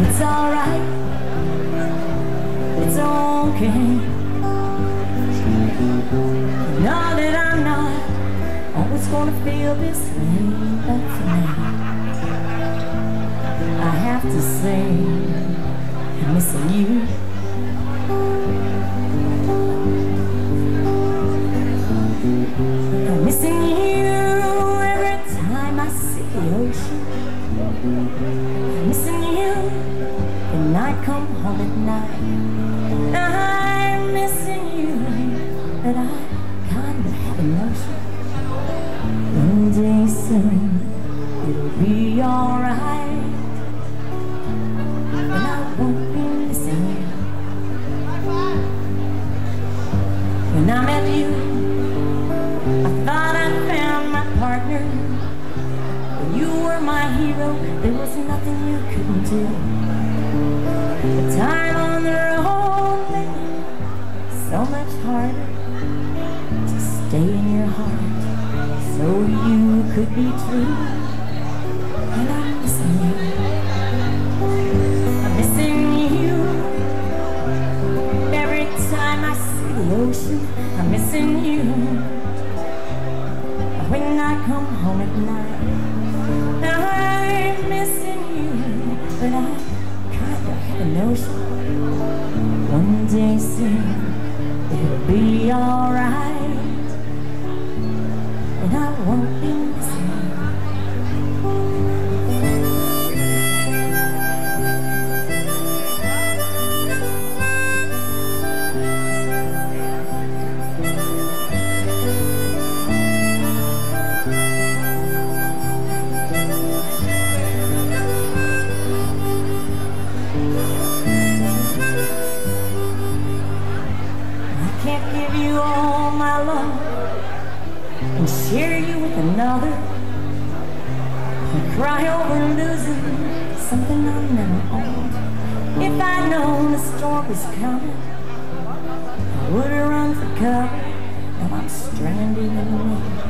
It's alright. It's okay. Now that I'm not always gonna feel this way, but now, I have to say I'm missing you when I come home at night. I'm missing you, but I kinda have a notion. One day soon it'll be alright, were my hero, there was nothing you couldn't do. The time on the road made so much harder to stay in your heart so you could be true. And I'm missing you. I'm missing you. Every time I see the ocean, I'm missing you. When I come home at night, kinda have a notion. One day soon, it'll be alright. Give you all my love and share you with another. And cry over losing something I never owned. If I'd known the storm was coming, I would have run for cover. Now I'm stranded in the wind.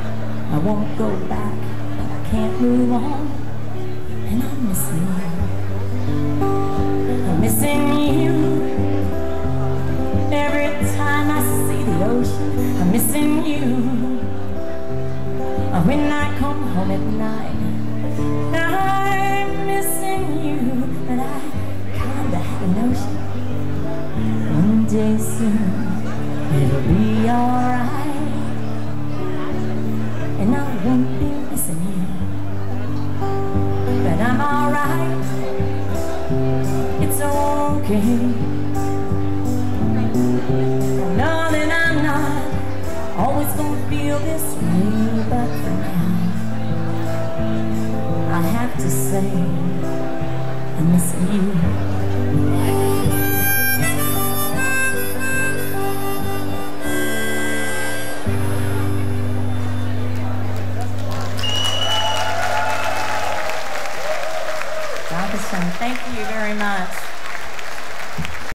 I won't go back, but I can't move on. And I'm missing you. I'm missing you. I'm missing you. When I come home at night, I'm missing you. But I kinda have a notion. One day soon, it'll be alright. And I won't be missing you. But I'm alright. It's okay. feel this way, but for now, I have to say, I miss you. Thank you very much.